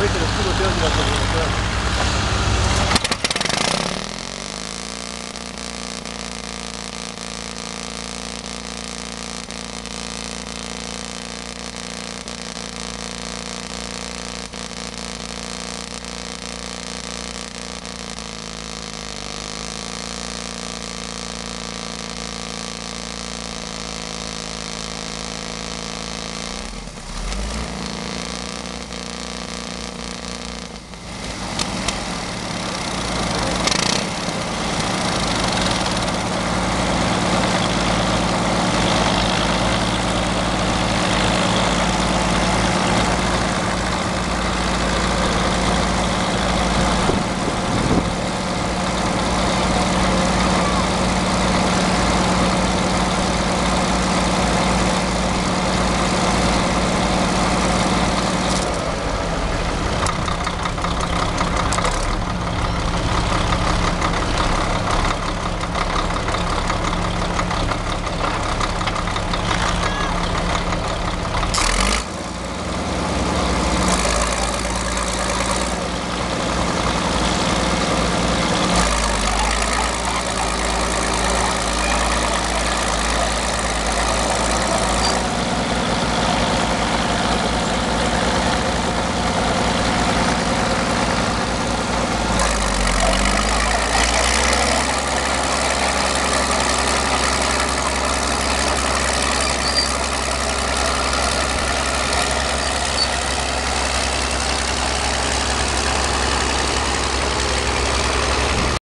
veces los chicos se van de la